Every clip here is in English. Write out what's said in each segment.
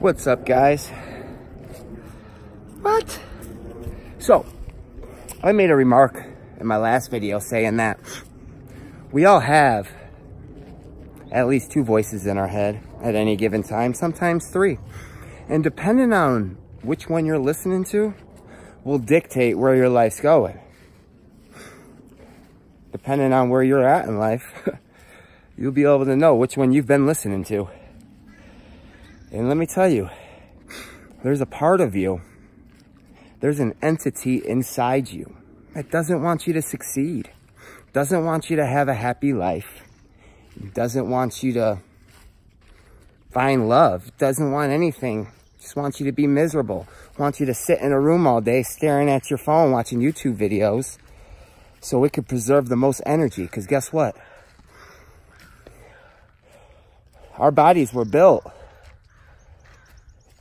What's up, guys? What? So, I made a remark in my last video saying that we all have at least two voices in our head at any given time, sometimes three. And depending on which one you're listening to, will dictate where your life's going. Depending on where you're at in life, you'll be able to know which one you've been listening to. And let me tell you, there's a part of you, there's an entity inside you that doesn't want you to succeed, doesn't want you to have a happy life, doesn't want you to find love, doesn't want anything, just wants you to be miserable, wants you to sit in a room all day staring at your phone watching YouTube videos so it could preserve the most energy. Because guess what? Our bodies were built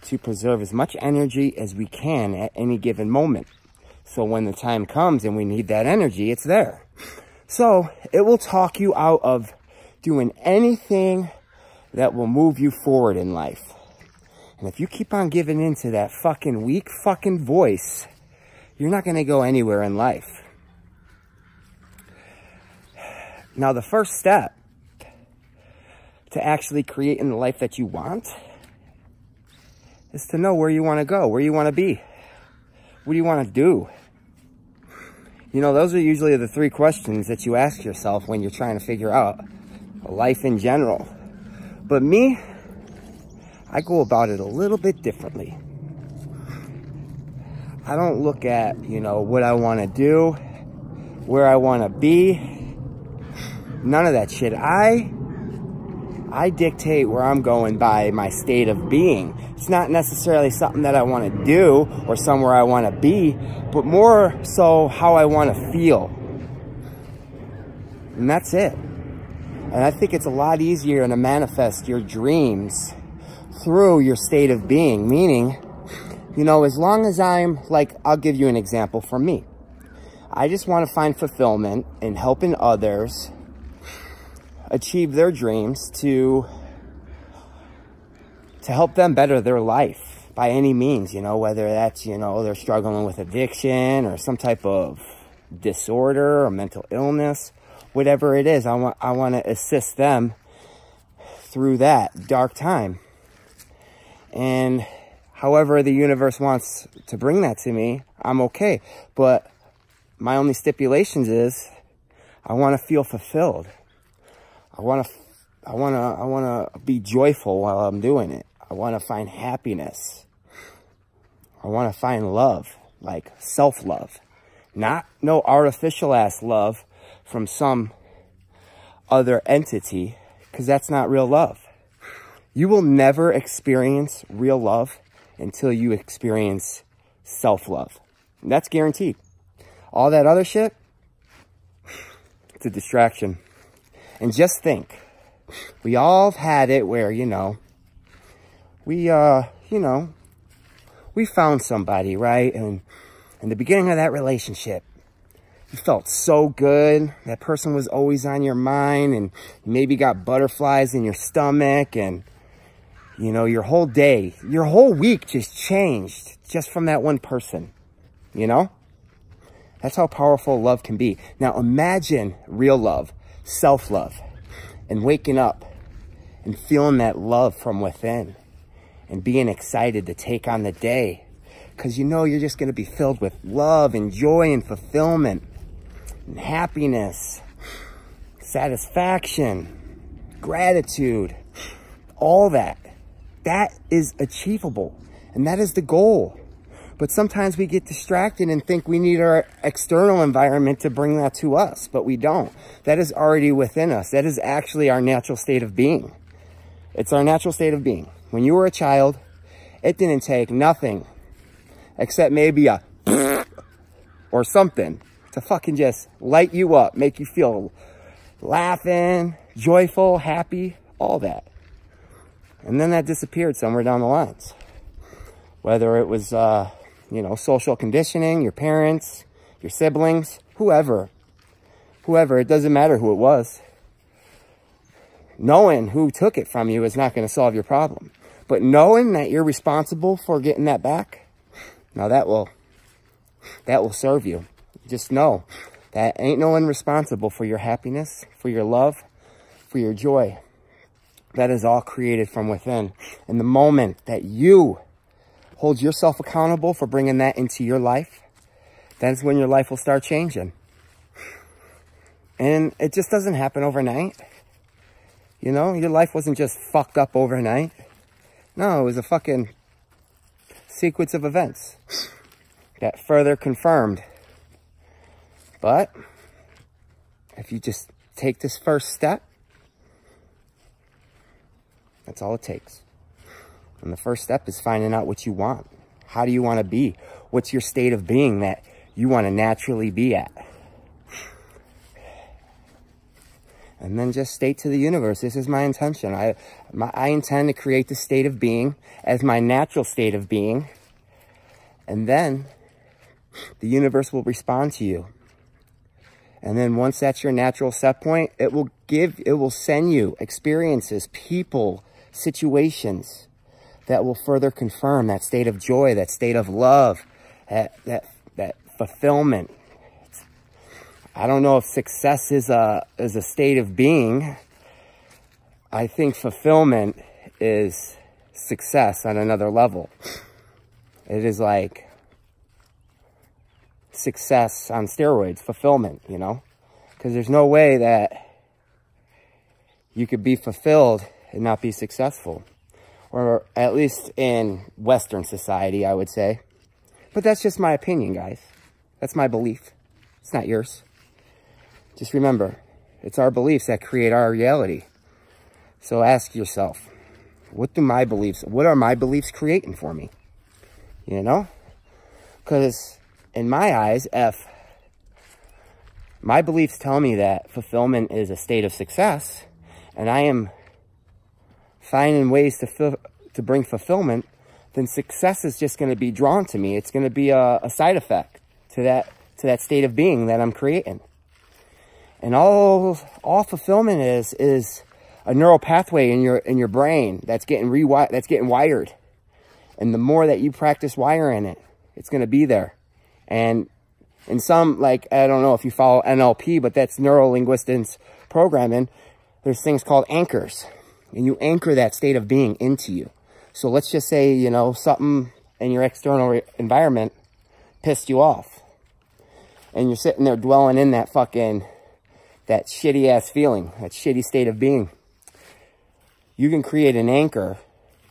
to preserve as much energy as we can at any given moment. So when the time comes and we need that energy, it's there. So it will talk you out of doing anything that will move you forward in life. And if you keep on giving in to that fucking weak fucking voice, you're not going to go anywhere in life. Now, the first step to actually creating the life that you want is to know where you want to go, where you want to be. What do you want to do? You know, those are usually the three questions that you ask yourself when you're trying to figure out life in general. But me, I go about it a little bit differently. I don't look at, you know, what I want to do, where I want to be. None of that shit. I I dictate where I'm going by my state of being. It's not necessarily something that I want to do or somewhere I want to be, but more so how I want to feel. And that's it. And I think it's a lot easier to manifest your dreams through your state of being. Meaning, you know, as long as I'm like, I'll give you an example for me. I just want to find fulfillment in helping others achieve their dreams to to help them better their life by any means, you know, whether that's, you know, they're struggling with addiction or some type of disorder or mental illness, whatever it is, I want I want to assist them through that dark time. And however the universe wants to bring that to me, I'm okay. But my only stipulations is I want to feel fulfilled. I want to, I want to, I want to be joyful while I'm doing it. I want to find happiness. I want to find love, like self-love. Not no artificial ass love from some other entity, because that's not real love. You will never experience real love until you experience self-love. That's guaranteed. All that other shit, it's a distraction. And just think, we all have had it where, you know, we, uh, you know, we found somebody, right? And in the beginning of that relationship, you felt so good. That person was always on your mind and maybe got butterflies in your stomach and, you know, your whole day, your whole week just changed just from that one person, you know? That's how powerful love can be. Now imagine real love self-love and waking up and feeling that love from within and being excited to take on the day because you know you're just going to be filled with love and joy and fulfillment and happiness, satisfaction, gratitude, all that. That is achievable and that is the goal. But sometimes we get distracted and think we need our external environment to bring that to us, but we don't. That is already within us. That is actually our natural state of being. It's our natural state of being. When you were a child, it didn't take nothing except maybe a or something to fucking just light you up, make you feel laughing, joyful, happy, all that. And then that disappeared somewhere down the lines. Whether it was uh, you know, social conditioning, your parents, your siblings, whoever, whoever, it doesn't matter who it was. Knowing who took it from you is not going to solve your problem. But knowing that you're responsible for getting that back, now that will, that will serve you. Just know that ain't no one responsible for your happiness, for your love, for your joy. That is all created from within. And the moment that you hold yourself accountable for bringing that into your life, that's when your life will start changing. And it just doesn't happen overnight. You know, your life wasn't just fucked up overnight. No, it was a fucking sequence of events that further confirmed. But if you just take this first step, that's all it takes. And the first step is finding out what you want. How do you want to be? What's your state of being that you want to naturally be at? And then just state to the universe, this is my intention. I, my, I intend to create the state of being as my natural state of being. And then the universe will respond to you. And then once that's your natural set point, it will give, it will send you experiences, people, situations that will further confirm that state of joy, that state of love, that, that, that fulfillment. I don't know if success is a, is a state of being. I think fulfillment is success on another level. It is like success on steroids, fulfillment, you know? Because there's no way that you could be fulfilled and not be successful. Or at least in Western society, I would say. But that's just my opinion, guys. That's my belief. It's not yours. Just remember, it's our beliefs that create our reality. So ask yourself, what do my beliefs, what are my beliefs creating for me? You know? Because in my eyes, F, my beliefs tell me that fulfillment is a state of success, and I am finding ways to to bring fulfillment, then success is just going to be drawn to me. It's going to be a, a side effect to that to that state of being that I'm creating. And all all fulfillment is is a neural pathway in your in your brain that's getting rewired that's getting wired. And the more that you practice wiring it, it's going to be there. And in some like I don't know if you follow NLP, but that's neuro linguistics programming, there's things called anchors and you anchor that state of being into you. So let's just say, you know, something in your external environment pissed you off. And you're sitting there dwelling in that fucking, that shitty ass feeling, that shitty state of being. You can create an anchor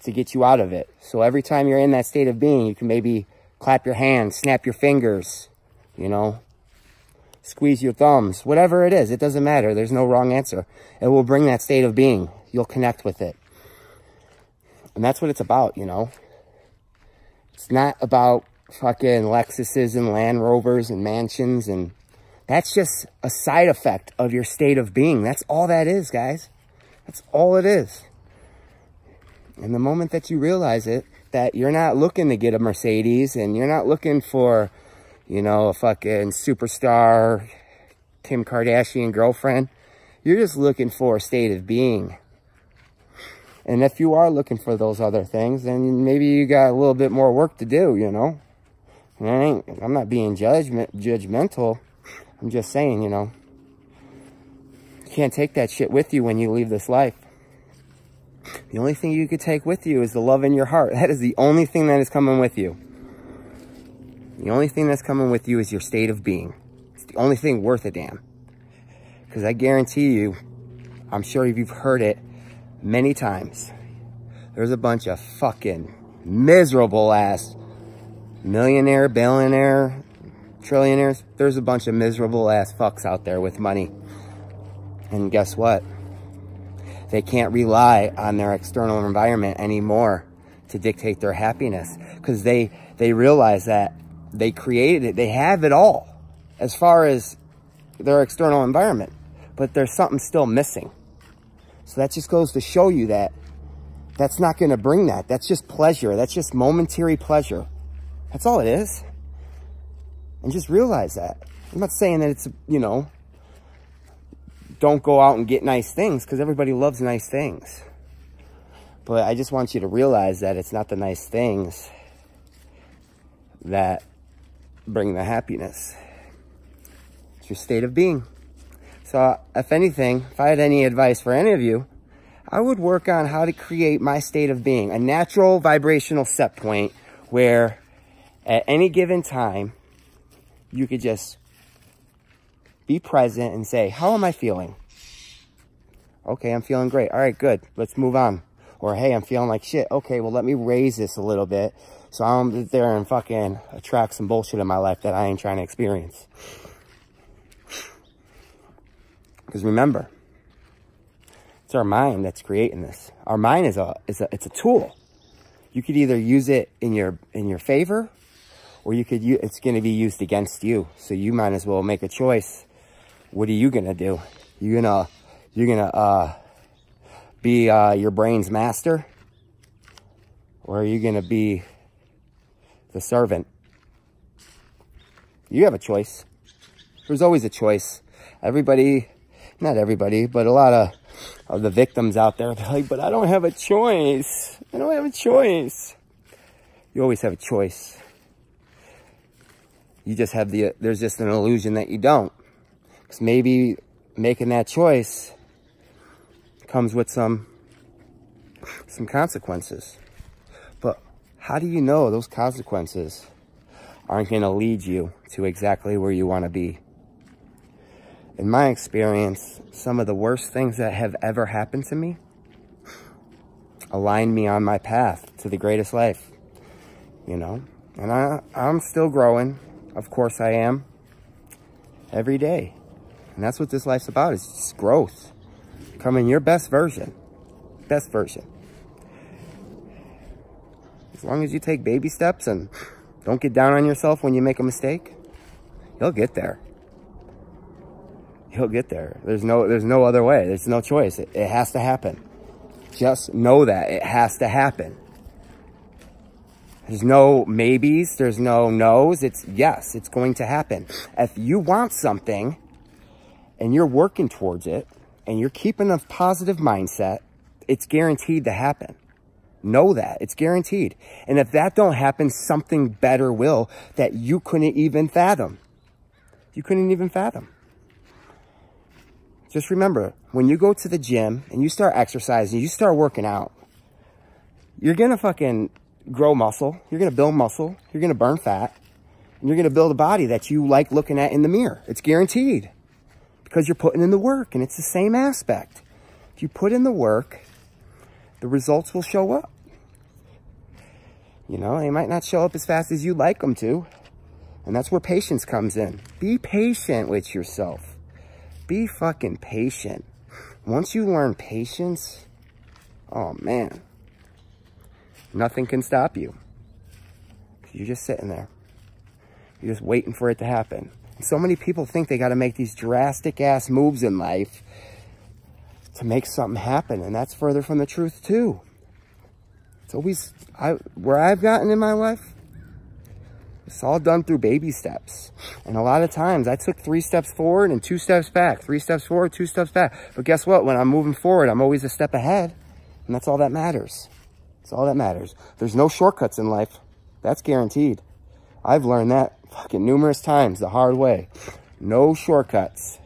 to get you out of it. So every time you're in that state of being, you can maybe clap your hands, snap your fingers, you know, squeeze your thumbs, whatever it is. It doesn't matter. There's no wrong answer. It will bring that state of being you'll connect with it. And that's what it's about, you know. It's not about fucking Lexuses and Land Rovers and mansions and that's just a side effect of your state of being. That's all that is, guys. That's all it is. And the moment that you realize it, that you're not looking to get a Mercedes and you're not looking for, you know, a fucking superstar Kim Kardashian girlfriend. You're just looking for a state of being. And if you are looking for those other things, then maybe you got a little bit more work to do, you know. I ain't, I'm not being judgment, judgmental. I'm just saying, you know, you can't take that shit with you when you leave this life. The only thing you could take with you is the love in your heart. That is the only thing that is coming with you. The only thing that's coming with you is your state of being. It's the only thing worth a damn. Because I guarantee you, I'm sure if you've heard it many times. There's a bunch of fucking miserable ass millionaire, billionaire, trillionaires. There's a bunch of miserable ass fucks out there with money. And guess what? They can't rely on their external environment anymore to dictate their happiness because they, they realize that they created it. They have it all as far as their external environment, but there's something still missing. So that just goes to show you that that's not going to bring that. That's just pleasure. That's just momentary pleasure. That's all it is. And just realize that. I'm not saying that it's, you know, don't go out and get nice things because everybody loves nice things. But I just want you to realize that it's not the nice things that bring the happiness. It's your state of being. So if anything, if I had any advice for any of you, I would work on how to create my state of being, a natural vibrational set point where at any given time, you could just be present and say, how am I feeling? Okay, I'm feeling great. All right, good. Let's move on. Or, hey, I'm feeling like shit. Okay, well, let me raise this a little bit so I don't sit there and fucking attract some bullshit in my life that I ain't trying to experience. Because remember, it's our mind that's creating this. Our mind is a, is a, it's a tool. You could either use it in your, in your favor or you could, it's going to be used against you. So you might as well make a choice. What are you going to do? You're gonna, you're gonna, uh, be, uh, your brain's master? Or are you gonna be the servant? You have a choice. There's always a choice. Everybody, not everybody, but a lot of, of the victims out there, like, but I don't have a choice. I don't have a choice. You always have a choice. You just have the, there's just an illusion that you don't. Because maybe making that choice comes with some, some consequences. But how do you know those consequences aren't going to lead you to exactly where you want to be? In my experience, some of the worst things that have ever happened to me aligned me on my path to the greatest life, you know? And I, I'm still growing. Of course I am. Every day. And that's what this life's about, is just growth. Becoming your best version. Best version. As long as you take baby steps and don't get down on yourself when you make a mistake, you'll get there. You'll get there. There's no, there's no other way. There's no choice. It, it has to happen. Just know that it has to happen. There's no maybes. There's no no's. It's yes, it's going to happen. If you want something and you're working towards it and you're keeping a positive mindset, it's guaranteed to happen. Know that. It's guaranteed. And if that don't happen, something better will that you couldn't even fathom. You couldn't even fathom. Just remember, when you go to the gym and you start exercising, you start working out, you're going to fucking grow muscle. You're going to build muscle. You're going to burn fat. And you're going to build a body that you like looking at in the mirror. It's guaranteed because you're putting in the work and it's the same aspect. If you put in the work, the results will show up. You know, they might not show up as fast as you'd like them to. And that's where patience comes in. Be patient with yourself. Be fucking patient. Once you learn patience, oh man, Nothing can stop you. You're just sitting there. You're just waiting for it to happen. So many people think they got to make these drastic ass moves in life to make something happen. And that's further from the truth too. It's always, I, where I've gotten in my life, it's all done through baby steps. And a lot of times I took three steps forward and two steps back, three steps forward, two steps back. But guess what? When I'm moving forward, I'm always a step ahead. And that's all that matters. That's all that matters. There's no shortcuts in life. That's guaranteed. I've learned that fucking numerous times the hard way. No shortcuts.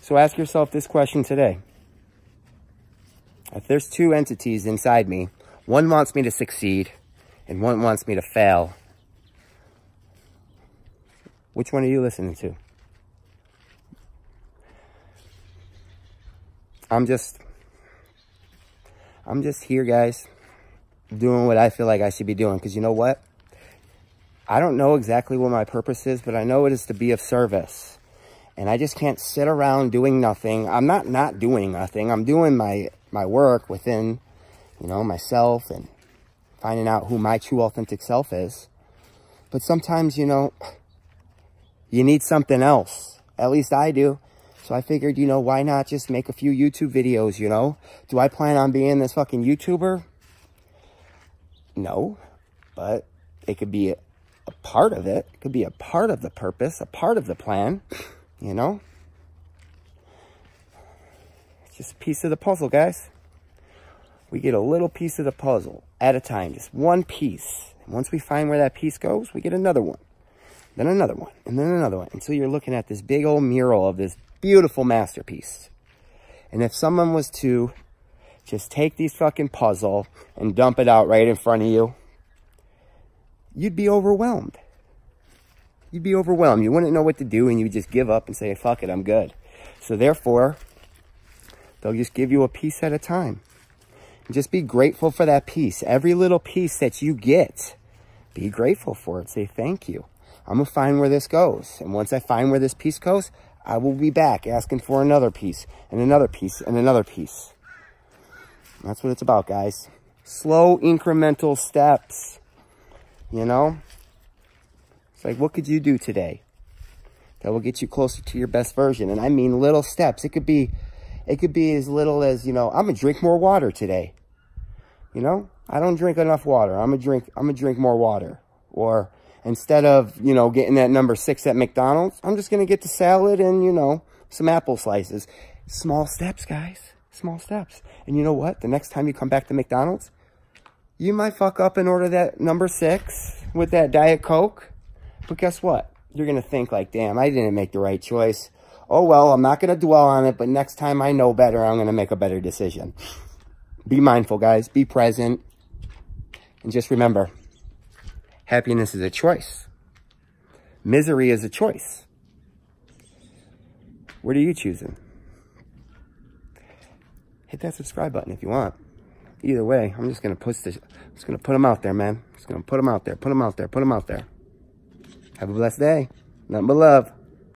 So ask yourself this question today. If there's two entities inside me, one wants me to succeed and one wants me to fail, which one are you listening to? I'm just I'm just here, guys, doing what I feel like I should be doing. Because you know what? I don't know exactly what my purpose is, but I know it is to be of service. And I just can't sit around doing nothing. I'm not not doing nothing. I'm doing my, my work within, you know, myself and finding out who my true authentic self is. But sometimes, you know, you need something else. At least I do. So I figured, you know, why not just make a few YouTube videos, you know? Do I plan on being this fucking YouTuber? No, but it could be a, a part of it. It could be a part of the purpose, a part of the plan, you know? It's just a piece of the puzzle, guys. We get a little piece of the puzzle at a time, just one piece. And once we find where that piece goes, we get another one, then another one, and then another one. Until you're looking at this big old mural of this beautiful masterpiece. And if someone was to just take these fucking puzzle and dump it out right in front of you, you'd be overwhelmed. You'd be overwhelmed. You wouldn't know what to do and you'd just give up and say, fuck it, I'm good. So therefore, they'll just give you a piece at a time. Just be grateful for that piece. Every little piece that you get, be grateful for it. Say thank you. I'm going to find where this goes. And once I find where this piece goes, I will be back asking for another piece and another piece and another piece. That's what it's about, guys. Slow incremental steps. You know? It's like, what could you do today that will get you closer to your best version? And I mean little steps. It could be, it could be as little as, you know, I'm going to drink more water today. You know, I don't drink enough water. I'm going to drink, I'm going to drink more water. Or instead of, you know, getting that number six at McDonald's, I'm just going to get the salad and, you know, some apple slices. Small steps, guys. Small steps. And you know what? The next time you come back to McDonald's, you might fuck up and order that number six with that Diet Coke. But guess what? You're going to think like, damn, I didn't make the right choice. Oh, well, I'm not going to dwell on it, but next time I know better, I'm going to make a better decision. Be mindful, guys. Be present. And just remember, happiness is a choice. Misery is a choice. What are you choosing? Hit that subscribe button if you want either way, I'm just gonna push this. I'm just gonna put them out there, man. I'm Just gonna put them out there. Put them out there. Put them out there. Have a blessed day. Nothing but love.